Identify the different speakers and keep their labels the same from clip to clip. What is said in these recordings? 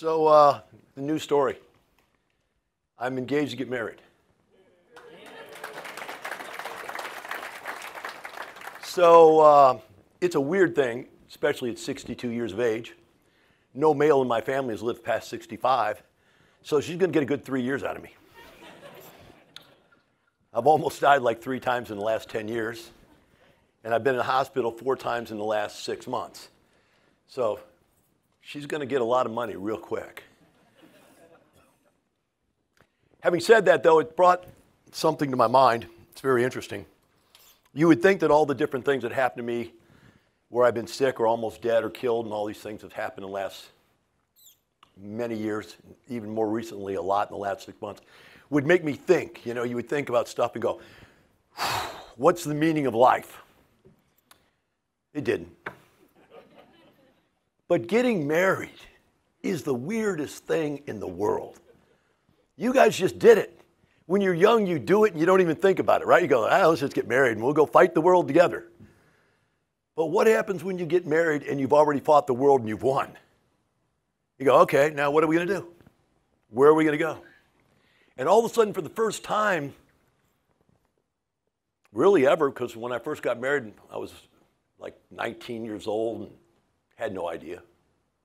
Speaker 1: So, uh, the new story. I'm engaged to get married. So, uh, it's a weird thing, especially at 62 years of age. No male in my family has lived past 65, so she's going to get a good three years out of me. I've almost died like three times in the last 10 years, and I've been in the hospital four times in the last six months. So, she's going to get a lot of money real quick. Having said that, though, it brought something to my mind. It's very interesting. You would think that all the different things that happened to me, where I've been sick or almost dead or killed, and all these things have happened in the last many years, even more recently, a lot in the last six months, would make me think. You know, you would think about stuff and go, what's the meaning of life? It didn't. But getting married is the weirdest thing in the world. You guys just did it. When you're young, you do it and you don't even think about it, right? You go, ah, let's just get married and we'll go fight the world together. But what happens when you get married and you've already fought the world and you've won? You go, okay, now what are we going to do? Where are we going to go? And all of a sudden, for the first time, really ever, because when I first got married, I was like 19 years old had no idea.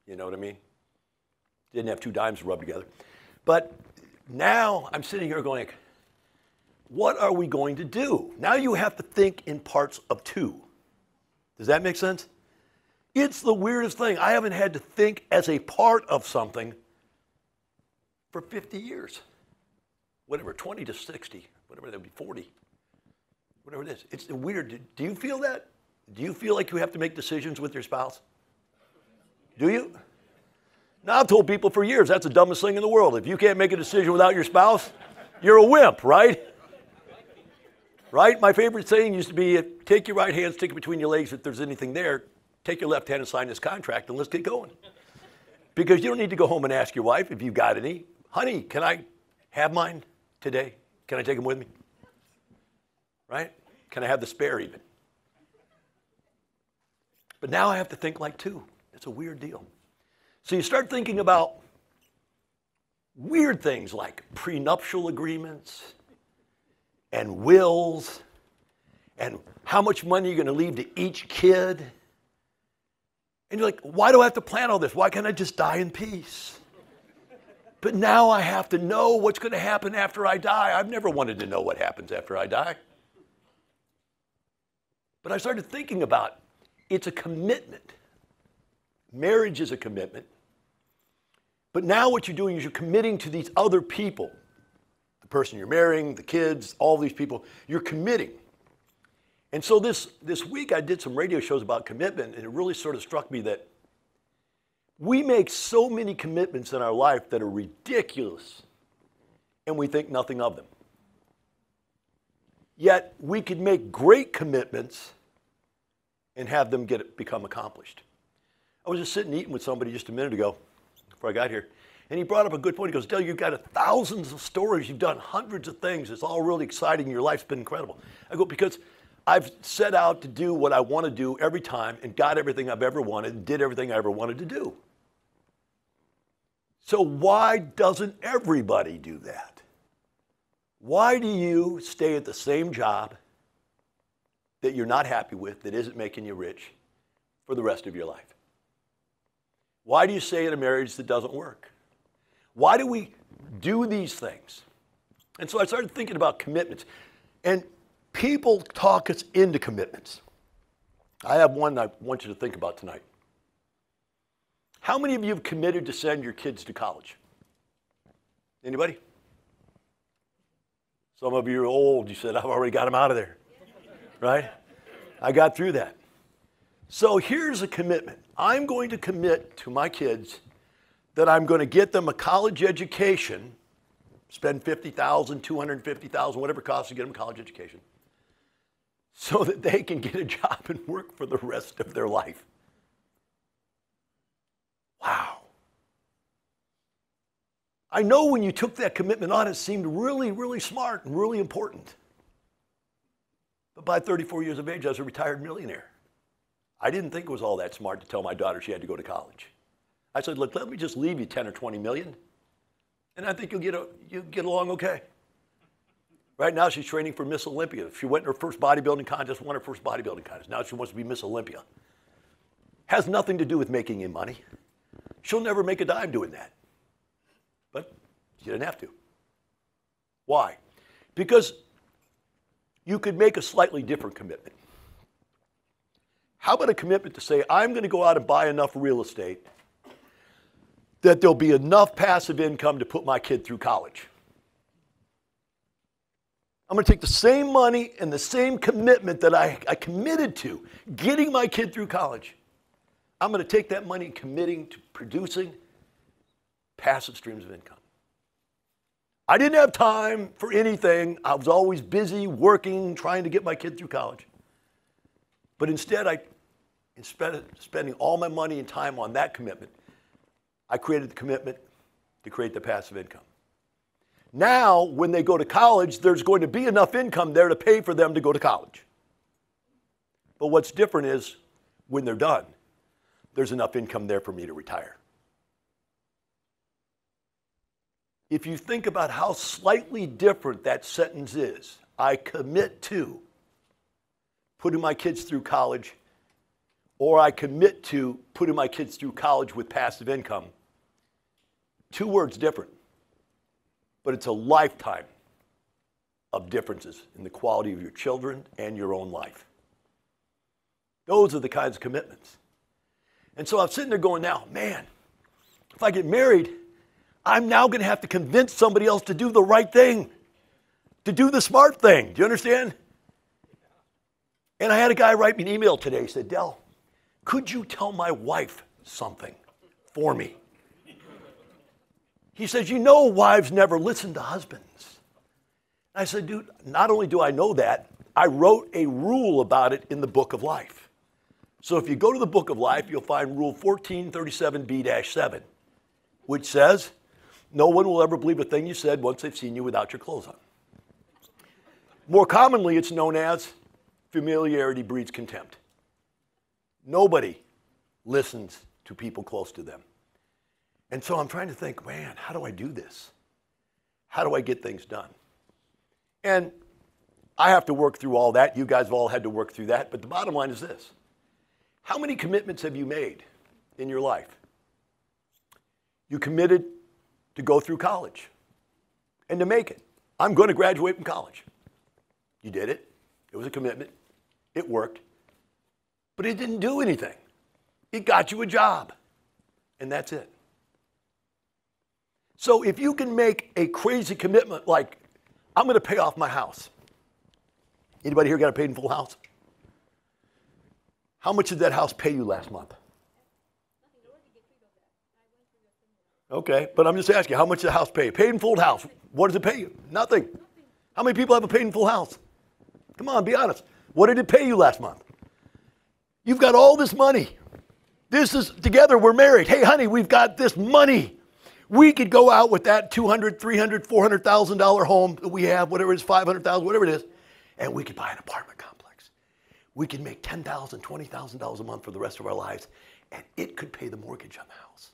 Speaker 1: You know what I mean? Didn't have two dimes to rub together. But now I'm sitting here going, what are we going to do? Now you have to think in parts of two. Does that make sense? It's the weirdest thing. I haven't had to think as a part of something for 50 years. Whatever, 20 to 60, whatever that would be, 40, whatever it is. It's weird. Do you feel that? Do you feel like you have to make decisions with your spouse? Do you? Now, I've told people for years that's the dumbest thing in the world. If you can't make a decision without your spouse, you're a wimp, right? Right? My favorite saying used to be take your right hand, stick it between your legs if there's anything there. Take your left hand and sign this contract, and let's get going. Because you don't need to go home and ask your wife if you've got any. Honey, can I have mine today? Can I take them with me? Right? Can I have the spare even? But now I have to think like two. It's a weird deal. So you start thinking about weird things like prenuptial agreements and wills and how much money you're going to leave to each kid. And you're like, why do I have to plan all this? Why can't I just die in peace? But now I have to know what's going to happen after I die. I've never wanted to know what happens after I die. But I started thinking about it's a commitment. Marriage is a commitment. But now what you're doing is you're committing to these other people the person you're marrying, the kids, all these people. You're committing. And so this, this week I did some radio shows about commitment, and it really sort of struck me that we make so many commitments in our life that are ridiculous, and we think nothing of them. Yet we could make great commitments and have them get become accomplished. I was just sitting eating with somebody just a minute ago before I got here, and he brought up a good point. He goes, Dale, you've got thousands of stories, you've done hundreds of things. It's all really exciting. Your life's been incredible. I go, because I've set out to do what I want to do every time and got everything I've ever wanted and did everything I ever wanted to do. So why doesn't everybody do that? Why do you stay at the same job that you're not happy with, that isn't making you rich, for the rest of your life? Why do you stay in a marriage that doesn't work? Why do we do these things? And so I started thinking about commitments. And people talk us into commitments. I have one I want you to think about tonight. How many of you have committed to send your kids to college? Anybody? Some of you are old. You said, I've already got them out of there. Right? I got through that. So here's a commitment I'm going to commit to my kids that I'm going to get them a college education, spend 50,000, 250,000, whatever it costs to get them a college education, so that they can get a job and work for the rest of their life. Wow. I know when you took that commitment on, it seemed really, really smart and really important. But by 34 years of age, I was a retired millionaire. I didn't think it was all that smart to tell my daughter she had to go to college. I said, look, let me just leave you 10 or 20 million, and I think you'll get, a, you'll get along okay. Right now, she's training for Miss Olympia. She went in her first bodybuilding contest, won her first bodybuilding contest. Now she wants to be Miss Olympia. Has nothing to do with making any money. She'll never make a dime doing that. But she didn't have to. Why? Because you could make a slightly different commitment. How about a commitment to say, I'm going to go out and buy enough real estate that there'll be enough passive income to put my kid through college? I'm going to take the same money and the same commitment that I, I committed to getting my kid through college. I'm going to take that money and committing to producing passive streams of income. I didn't have time for anything. I was always busy working, trying to get my kid through college. But instead, I, of spending all my money and time on that commitment, I created the commitment to create the passive income. Now, when they go to college, there's going to be enough income there to pay for them to go to college. But what's different is when they're done, there's enough income there for me to retire. If you think about how slightly different that sentence is, I commit to putting my kids through college, or I commit to putting my kids through college with passive income. Two words different, but it's a lifetime of differences in the quality of your children and your own life. Those are the kinds of commitments. And so I'm sitting there going, now, man, if I get married, I'm now going to have to convince somebody else to do the right thing, to do the smart thing. Do you understand? And I had a guy write me an email today. He said, Del, could you tell my wife something for me? He says, You know, wives never listen to husbands. I said, Dude, not only do I know that, I wrote a rule about it in the book of life. So if you go to the book of life, you'll find rule 1437b 7, which says, No one will ever believe a thing you said once they've seen you without your clothes on. More commonly, it's known as familiarity breeds contempt. Nobody listens to people close to them. And so I'm trying to think, man, how do I do this? How do I get things done? And I have to work through all that. You guys have all had to work through that. But the bottom line is this how many commitments have you made in your life? You committed to go through college and to make it. I'm going to graduate from college. You did it. It was a commitment. It worked. But it didn't do anything. It got you a job. And that's it. So if you can make a crazy commitment like, I'm going to pay off my house. Anybody here got a paid in full house? How much did that house pay you last month? Okay, but I'm just asking, how much did the house pay? Paid in full house. What does it pay you? Nothing. How many people have a paid in full house? Come on, be honest. What did it pay you last month? You've got all this money. This is together, we're married. Hey, honey, we've got this money. We could go out with that 200, 300, 400,000 dollar home that we have, whatever it is, 500,000, whatever it is, and we could buy an apartment complex we could make $10,000, $20,000 a month for the rest of our lives, and it could pay the mortgage on the house.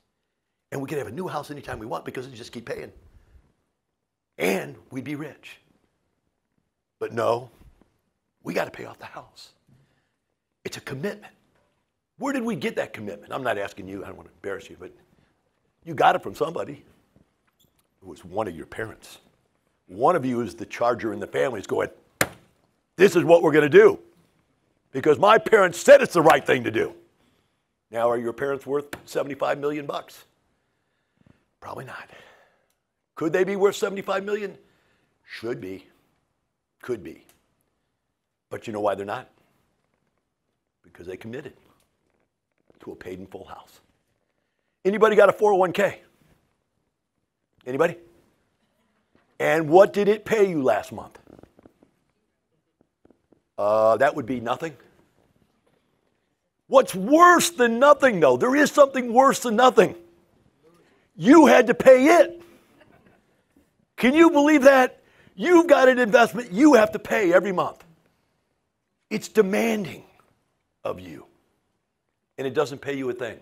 Speaker 1: And we could have a new house anytime we want because it just keep paying. And we'd be rich. But no, we got to pay off the house. It's a commitment. Where did we get that commitment? I'm not asking you, I don't want to embarrass you, but you got it from somebody. It was one of your parents. One of you is the charger in the family is going, this is what we're going to do because my parents said it's the right thing to do. Now, are your parents worth 75 million bucks? Probably not. Could they be worth 75 million? Should be. Could be. But you know why they're not? Because they committed to a paid in full house. Anybody got a 401k? Anybody? And what did it pay you last month? Uh, that would be nothing. What's worse than nothing, though? There is something worse than nothing. You had to pay it. Can you believe that? You've got an investment you have to pay every month. It's demanding of you, and it doesn't pay you a thing.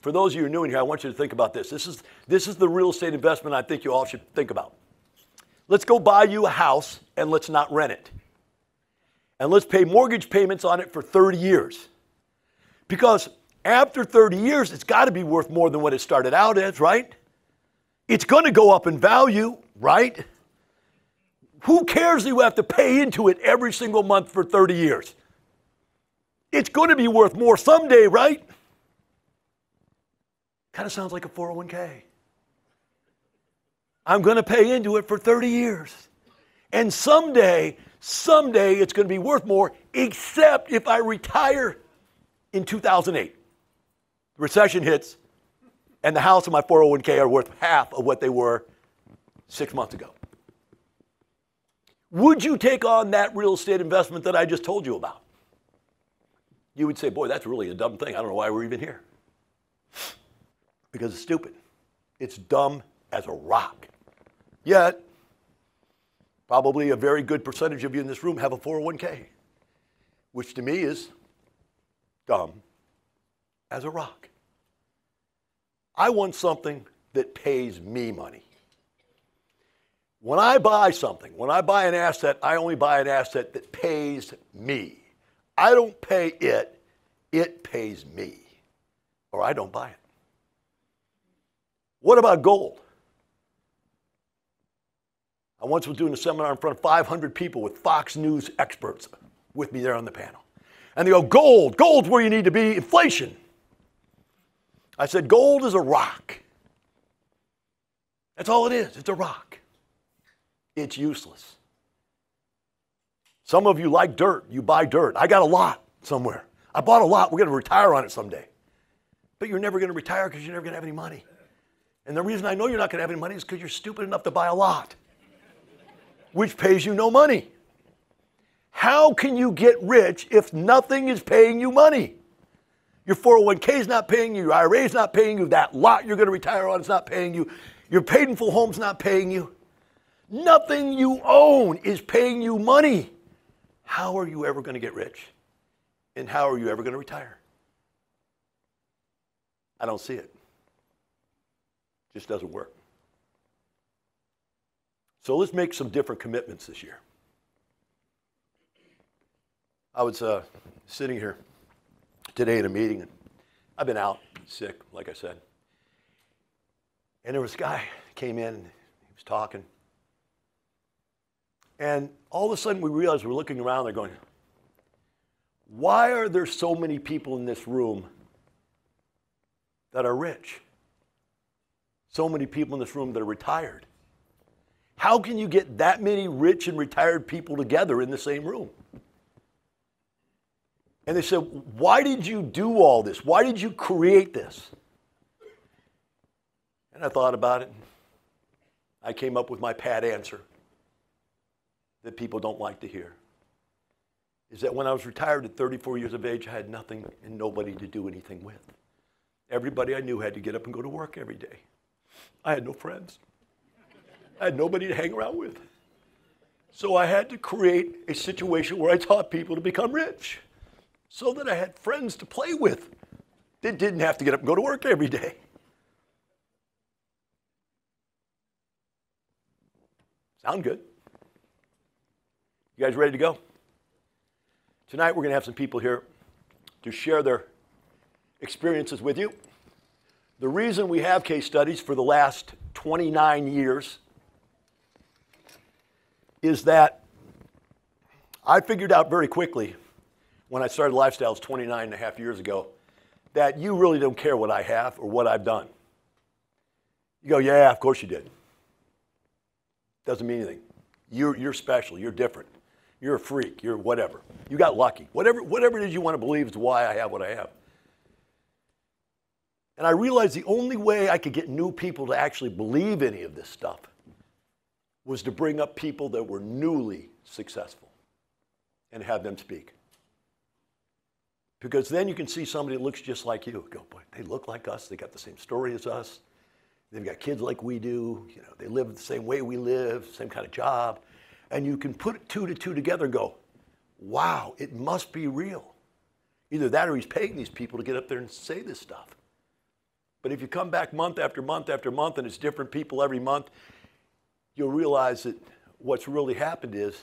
Speaker 1: for those of you who are new in here, I want you to think about this. This is, this is the real estate investment I think you all should think about. Let's go buy you a house and let's not rent it. And let's pay mortgage payments on it for 30 years. Because after 30 years, it's got to be worth more than what it started out as, right? It's going to go up in value, right? Who cares that you have to pay into it every single month for 30 years? It's going to be worth more someday, right? Kind of sounds like a 401k. I'm going to pay into it for 30 years. And someday, someday it's going to be worth more, except if I retire in 2008. The recession hits, and the house and my 401k are worth half of what they were six months ago. Would you take on that real estate investment that I just told you about? You would say, Boy, that's really a dumb thing. I don't know why we're even here. Because it's stupid. It's dumb as a rock. Yet, probably a very good percentage of you in this room have a 401k, which to me is dumb as a rock. I want something that pays me money. When I buy something, when I buy an asset, I only buy an asset that pays me. I don't pay it, it pays me, or I don't buy it. What about gold? I once was doing a seminar in front of 500 people with Fox News experts with me there on the panel. And they go, Gold, gold's where you need to be, inflation. I said, Gold is a rock. That's all it is, it's a rock. It's useless. Some of you like dirt, you buy dirt. I got a lot somewhere. I bought a lot, we're going to retire on it someday. But you're never going to retire because you're never going to have any money. And the reason I know you're not going to have any money is because you're stupid enough to buy a lot which pays you no money. How can you get rich if nothing is paying you money? Your 401k is not paying you, your IRA is not paying you, that lot you're going to retire on is not paying you, your paid in full home's not paying you. Nothing you own is paying you money. How are you ever going to get rich? And how are you ever going to retire? I don't see it. it just doesn't work. So let's make some different commitments this year. I was uh, sitting here today in a meeting, and I've been out sick, like I said. And there was a guy came in, he was talking. And all of a sudden we realized we're looking around, they're going, why are there so many people in this room that are rich? So many people in this room that are retired. How can you get that many rich and retired people together in the same room? And they said, Why did you do all this? Why did you create this? And I thought about it. I came up with my pat answer that people don't like to hear. Is that when I was retired at 34 years of age, I had nothing and nobody to do anything with. Everybody I knew had to get up and go to work every day. I had no friends. I had nobody to hang around with. So I had to create a situation where I taught people to become rich so that I had friends to play with that didn't have to get up and go to work every day. Sound good? You guys ready to go? Tonight we're going to have some people here to share their experiences with you. The reason we have case studies for the last 29 years is that I figured out very quickly when I started Lifestyles 29 and a half years ago that you really don't care what I have or what I've done. You go, yeah, of course you did. Doesn't mean anything. You're, you're special. You're different. You're a freak. You're whatever. You got lucky. Whatever, whatever it is you want to believe is why I have what I have. And I realized the only way I could get new people to actually believe any of this stuff was to bring up people that were newly successful and have them speak. Because then you can see somebody that looks just like you. Go, boy, they look like us. They got the same story as us. They've got kids like we do. You know, they live the same way we live, same kind of job. And you can put two to two together and go, wow, it must be real. Either that or he's paying these people to get up there and say this stuff. But if you come back month after month after month and it's different people every month, you'll realize that what's really happened is,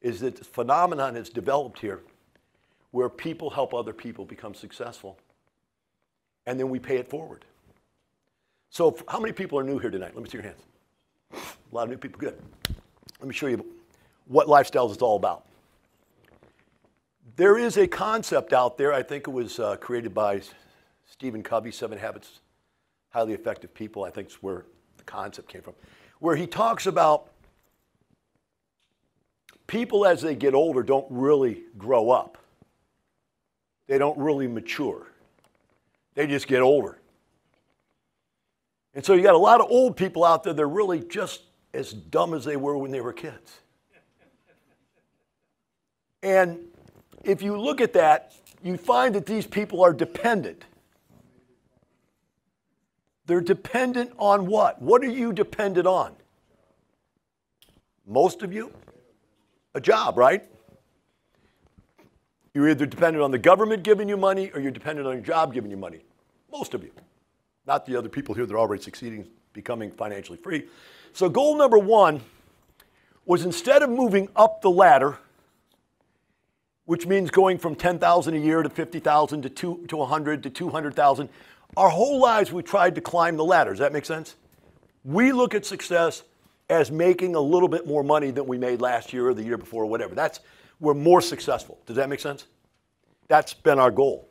Speaker 1: is that this phenomenon has developed here where people help other people become successful. And then we pay it forward. So, how many people are new here tonight? Let me see your hands. A lot of new people. Good. Let me show you what lifestyles is all about. There is a concept out there, I think it was uh, created by Stephen Covey, Seven Habits, Highly Effective People, I think is where the concept came from, where he talks about people as they get older don't really grow up. They don't really mature. They just get older. And so you got a lot of old people out there that are really just as dumb as they were when they were kids. And if you look at that, you find that these people are dependent. They're dependent on what? What are you dependent on? Most of you? A job, right? You're either dependent on the government giving you money or you're dependent on your job giving you money. Most of you. Not the other people here that are already succeeding, becoming financially free. So, goal number one was instead of moving up the ladder, which means going from 10,000 a year to 50,000 to, two, to 100 to 200,000. Our whole lives we tried to climb the ladder. Does that make sense? We look at success as making a little bit more money than we made last year or the year before or whatever. That's we're more successful. Does that make sense? That's been our goal.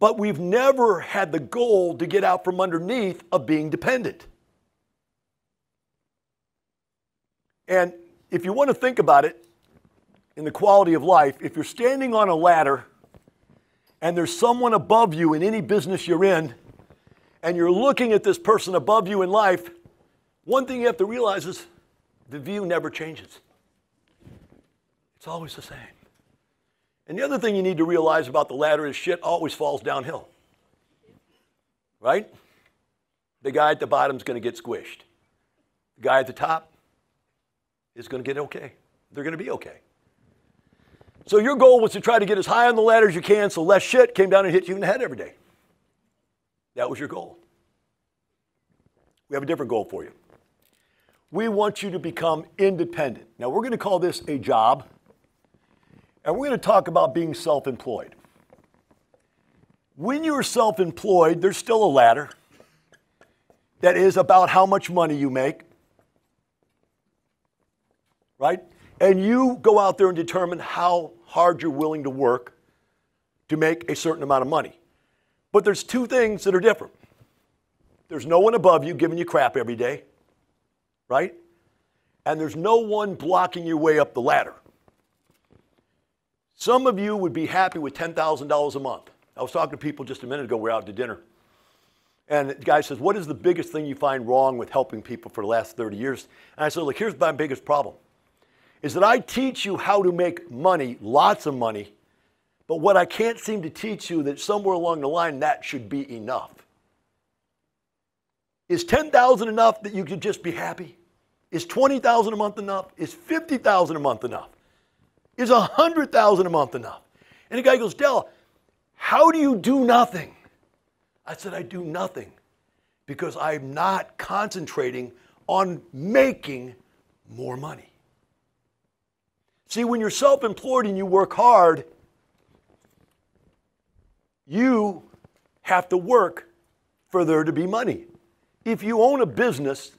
Speaker 1: But we've never had the goal to get out from underneath of being dependent. And if you want to think about it, in the quality of life, if you're standing on a ladder and there's someone above you in any business you're in, and you're looking at this person above you in life, one thing you have to realize is the view never changes. It's always the same. And the other thing you need to realize about the ladder is shit always falls downhill. Right? The guy at the bottom is going to get squished. The guy at the top is going to get okay. They're going to be okay. So your goal was to try to get as high on the ladder as you can so less shit came down and hit you in the head every day. That was your goal. We have a different goal for you. We want you to become independent. Now, we're going to call this a job, and we're going to talk about being self employed. When you're self employed, there's still a ladder that is about how much money you make, right? and you go out there and determine how hard you're willing to work to make a certain amount of money. But there's two things that are different. There's no one above you giving you crap every day, right? And there's no one blocking your way up the ladder. Some of you would be happy with $10,000 a month. I was talking to people just a minute ago, we are out to dinner. And the guy says, What is the biggest thing you find wrong with helping people for the last 30 years? And I said, Look, here's my biggest problem is that I teach you how to make money, lots of money, but what I can't seem to teach you that somewhere along the line that should be enough. Is 10,000 enough that you could just be happy? Is 20,000 a month enough? Is 50,000 a month enough? Is 100,000 a month enough? And the guy goes, Del, how do you do nothing? I said, I do nothing because I'm not concentrating on making more money. See, when you're self employed and you work hard, you have to work for there to be money. If you own a business,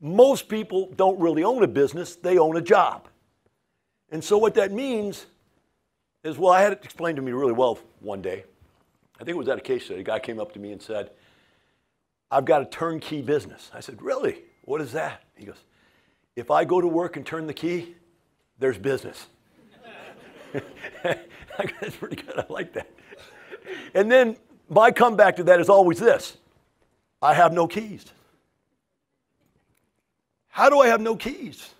Speaker 1: most people don't really own a business, they own a job. And so, what that means is well, I had it explained to me really well one day. I think it was at a case study. A guy came up to me and said, I've got a turnkey business. I said, Really? What is that? He goes, If I go to work and turn the key, there's business. That's pretty good. I like that. And then my comeback to that is always this I have no keys. How do I have no keys?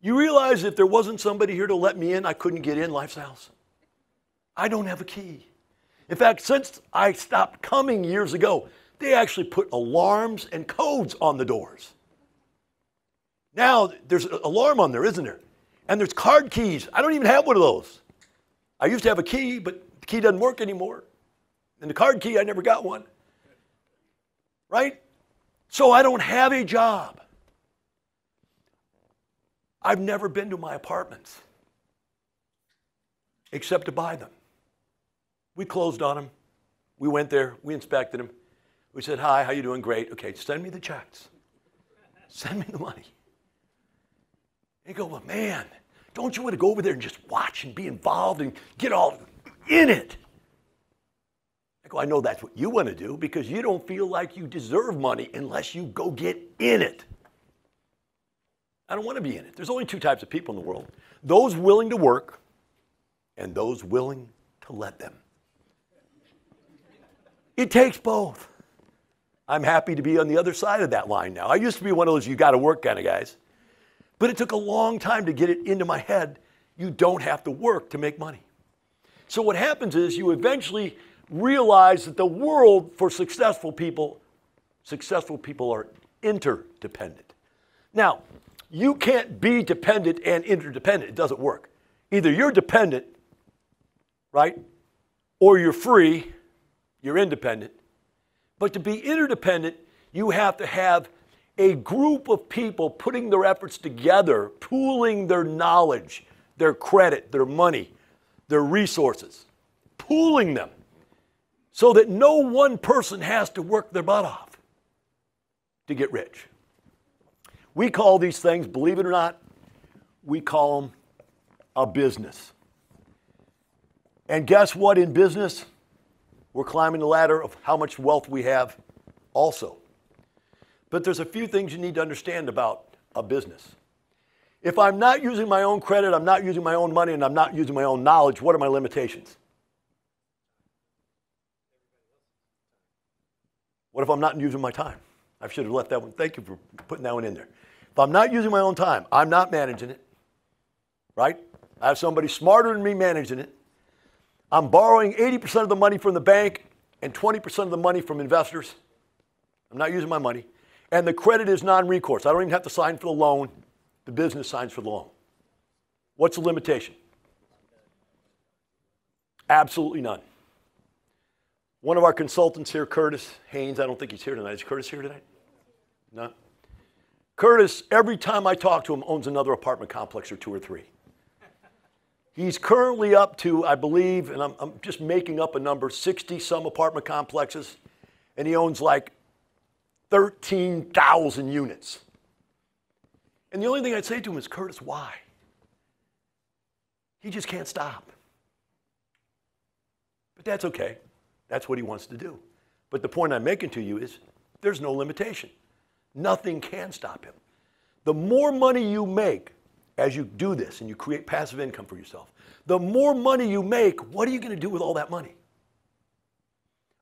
Speaker 1: You realize if there wasn't somebody here to let me in, I couldn't get in Life's House. I don't have a key. In fact, since I stopped coming years ago, they actually put alarms and codes on the doors. Now there's an alarm on there, isn't there? And there's card keys. I don't even have one of those. I used to have a key, but the key doesn't work anymore. And the card key, I never got one. Right? So I don't have a job. I've never been to my apartments except to buy them. We closed on them. We went there. We inspected them. We said, hi, how you doing? Great. Okay, send me the checks. Send me the money. They go, well, man, don't you want to go over there and just watch and be involved and get all in it? I go, I know that's what you want to do because you don't feel like you deserve money unless you go get in it. I don't want to be in it. There's only two types of people in the world those willing to work and those willing to let them. It takes both. I'm happy to be on the other side of that line now. I used to be one of those you got to work kind of guys. But it took a long time to get it into my head you don't have to work to make money. So what happens is you eventually realize that the world for successful people, successful people are interdependent. Now, you can't be dependent and interdependent. It doesn't work. Either you're dependent, right? Or you're free, you're independent. But to be interdependent, you have to have a group of people putting their efforts together, pooling their knowledge, their credit, their money, their resources, pooling them so that no one person has to work their butt off to get rich. We call these things, believe it or not, we call them a business. And guess what in business? We're climbing the ladder of how much wealth we have also. But there's a few things you need to understand about a business. If I'm not using my own credit, I'm not using my own money, and I'm not using my own knowledge, what are my limitations? What if I'm not using my time? I should have left that one. Thank you for putting that one in there. If I'm not using my own time, I'm not managing it, right? I have somebody smarter than me managing it. I'm borrowing 80% of the money from the bank and 20% of the money from investors. I'm not using my money. And the credit is non recourse. I don't even have to sign for the loan. The business signs for the loan. What's the limitation? Absolutely none. One of our consultants here, Curtis Haynes, I don't think he's here tonight. Is Curtis here tonight? No. Curtis, every time I talk to him, owns another apartment complex or two or three. He's currently up to, I believe, and I'm, I'm just making up a number, 60 some apartment complexes, and he owns like 13,000 units. And the only thing I'd say to him is, Curtis, why? He just can't stop. But that's okay. That's what he wants to do. But the point I'm making to you is there's no limitation. Nothing can stop him. The more money you make, as you do this and you create passive income for yourself, the more money you make, what are you going to do with all that money?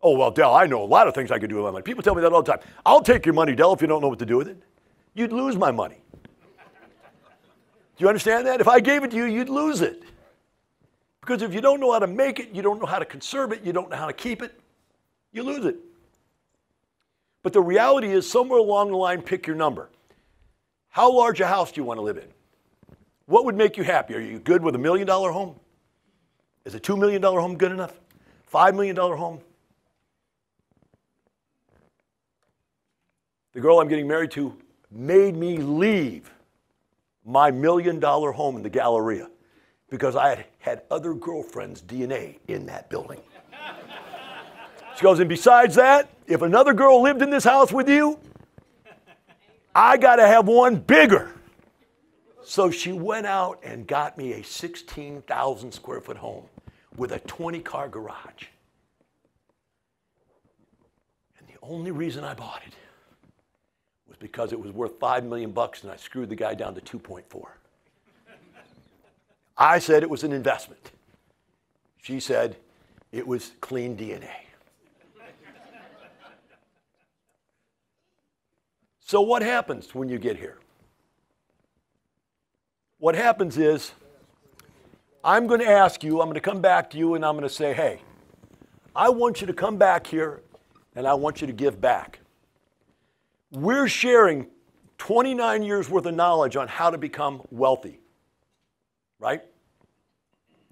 Speaker 1: Oh, well, Del, I know a lot of things I could do with my money. People tell me that all the time. I'll take your money, Del, if you don't know what to do with it. You'd lose my money. Do you understand that? If I gave it to you, you'd lose it. Because if you don't know how to make it, you don't know how to conserve it, you don't know how to keep it, you lose it. But the reality is, somewhere along the line, pick your number. How large a house do you want to live in? What would make you happy? Are you good with a million dollar home? Is a $2 million home good enough? $5 million home? The girl I'm getting married to made me leave my million dollar home in the Galleria because I had had other girlfriends' DNA in that building. She goes, and besides that, if another girl lived in this house with you, I got to have one bigger. So she went out and got me a 16,000 square foot home with a 20 car garage. And the only reason I bought it was because it was worth 5 million bucks and I screwed the guy down to 2.4. I said it was an investment. She said it was clean DNA. so what happens when you get here? what happens is I'm going to ask you, I'm going to come back to you, and I'm going to say, hey, I want you to come back here and I want you to give back. We're sharing 29 years worth of knowledge on how to become wealthy, right?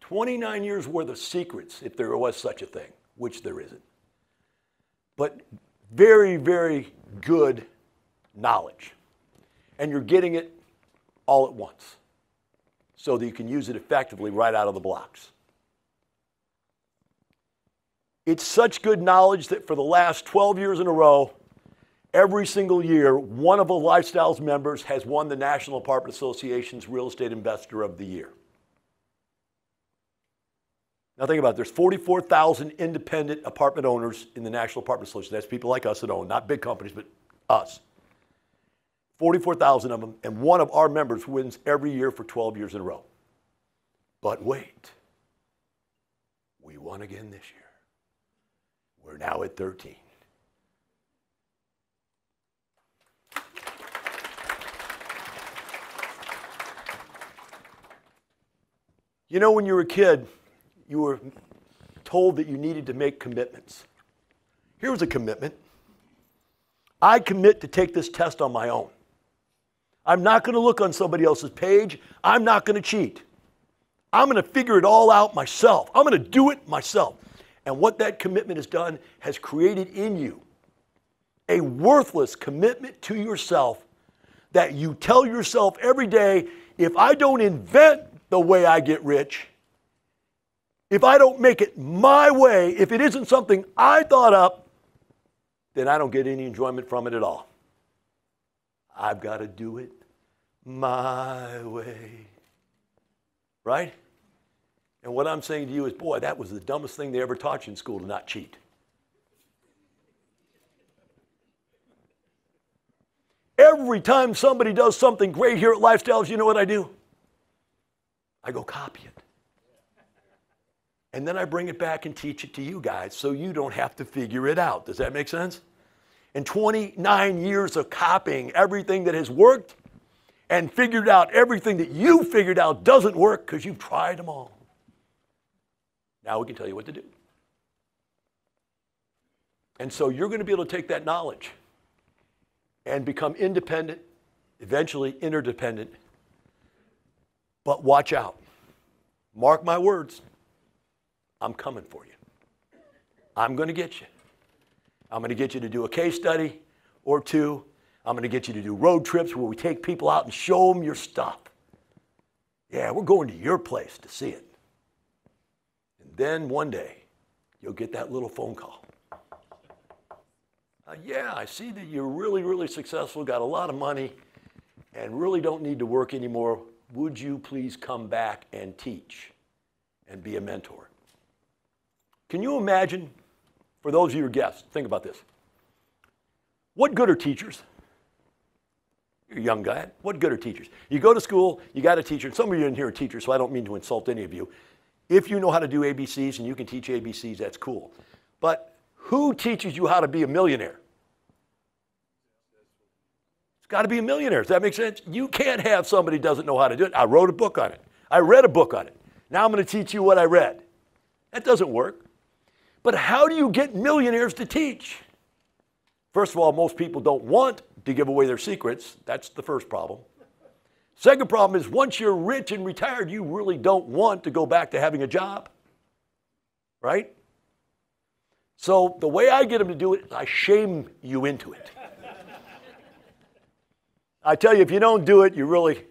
Speaker 1: 29 years worth of secrets, if there was such a thing, which there isn't. but very, very good knowledge. And you're getting it all at once so that you can use it effectively right out of the blocks. It's such good knowledge that for the last 12 years in a row, every single year, one of the Lifestyles members has won the National Apartment Association's Real Estate Investor of the Year. Now think about it. There's 44,000 independent apartment owners in the National Apartment Association. That's people like us that own, not big companies, but us. 44,000 of them, and one of our members wins every year for 12 years in a row. But wait, we won again this year. We're now at 13. You know, when you were a kid, you were told that you needed to make commitments. Here was a commitment I commit to take this test on my own. I'm not going to look on somebody else's page. I'm not going to cheat. I'm going to figure it all out myself. I'm going to do it myself. And what that commitment has done has created in you a worthless commitment to yourself that you tell yourself every day if I don't invent the way I get rich, if I don't make it my way, if it isn't something I thought up, then I don't get any enjoyment from it at all. I've got to do it my way. Right? And what I'm saying to you is, boy, that was the dumbest thing they ever taught you in school to not cheat. Every time somebody does something great here at Lifestyles, you know what I do? I go copy it. And then I bring it back and teach it to you guys so you don't have to figure it out. Does that make sense? In 29 years of copying everything that has worked and figured out everything that you figured out doesn't work because you've tried them all. Now we can tell you what to do. And so you're going to be able to take that knowledge and become independent, eventually interdependent. But watch out. Mark my words. I'm coming for you. I'm going to get you. I'm going to get you to do a case study or two. I'm going to get you to do road trips where we take people out and show them your stuff. Yeah, we're going to your place to see it. And then one day, you'll get that little phone call. Uh, yeah, I see that you're really, really successful, got a lot of money, and really don't need to work anymore. Would you please come back and teach and be a mentor? Can you imagine, for those of you guests, think about this. What good are teachers? You're a young guy. What good are teachers? You go to school, you got a teacher, and some of you in here are teachers, so I don't mean to insult any of you. If you know how to do ABCs and you can teach ABCs, that's cool. But who teaches you how to be a millionaire? Got to be a millionaire. Does that make sense? You can't have somebody doesn't know how to do it. I wrote a book on it. I read a book on it. Now I'm going to teach you what I read. That doesn't work. But how do you get millionaires to teach? First of all, most people don't want to give away their secrets. That's the first problem. Second problem is once you're rich and retired, you really don't want to go back to having a job. Right? So the way I get them to do it is I shame you into it. I tell you, if you don't do it, you really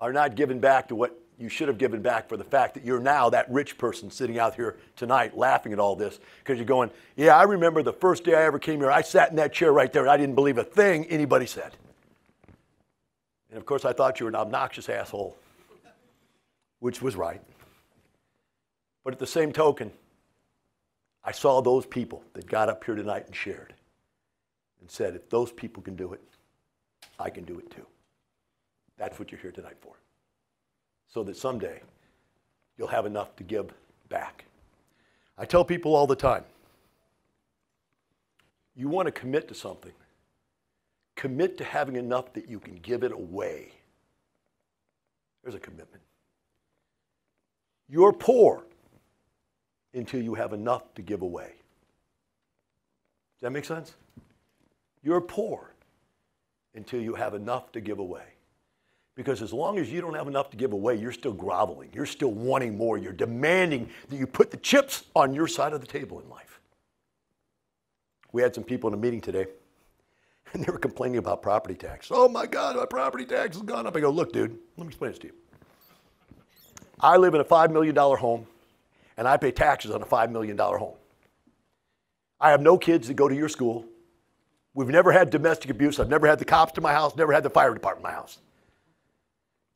Speaker 1: are not giving back to what you should have given back for the fact that you're now that rich person sitting out here tonight laughing at all this because you're going, Yeah, I remember the first day I ever came here, I sat in that chair right there and I didn't believe a thing anybody said. And of course, I thought you were an obnoxious asshole, which was right. But at the same token, I saw those people that got up here tonight and shared and said, If those people can do it, I can do it too. That's what you're here tonight for so that someday you'll have enough to give back. I tell people all the time you want to commit to something, commit to having enough that you can give it away. There's a commitment. You're poor until you have enough to give away. Does that make sense? You're poor until you have enough to give away. Because as long as you don't have enough to give away, you're still groveling. You're still wanting more. You're demanding that you put the chips on your side of the table in life. We had some people in a meeting today, and they were complaining about property tax. Oh my God, my property tax has gone up. I go, look, dude, let me explain this to you. I live in a $5 million home, and I pay taxes on a $5 million home. I have no kids that go to your school. We've never had domestic abuse. I've never had the cops to my house, never had the fire department in my house.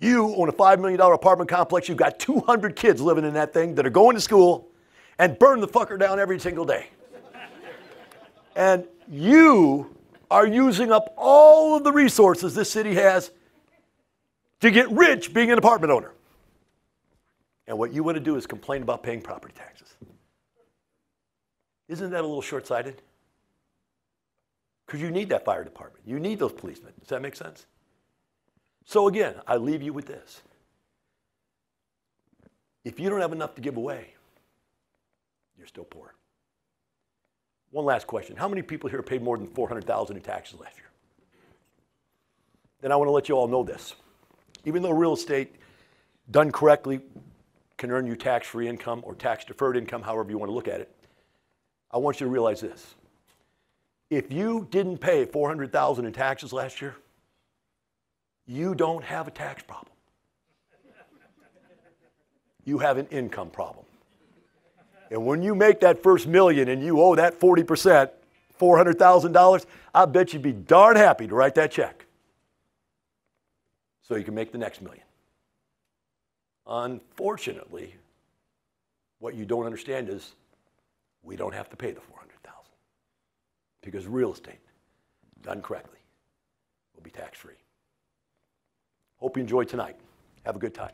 Speaker 1: You own a $5 million apartment complex. You've got 200 kids living in that thing that are going to school and burn the fucker down every single day. and you are using up all of the resources this city has to get rich being an apartment owner. And what you want to do is complain about paying property taxes. Isn't that a little short sighted? Because you need that fire department. You need those policemen. Does that make sense? So, again, I leave you with this. If you don't have enough to give away, you're still poor. One last question. How many people here paid more than 400000 in taxes last year? Then I want to let you all know this. Even though real estate, done correctly, can earn you tax free income or tax deferred income, however you want to look at it, I want you to realize this. If you didn't pay 400000 in taxes last year, you don't have a tax problem. You have an income problem. And when you make that first million and you owe that 40%, $400,000, I bet you'd be darn happy to write that check so you can make the next million. Unfortunately, what you don't understand is we don't have to pay the 400,000 because real estate done correctly will be tax free. Hope you enjoyed tonight. Have a good time.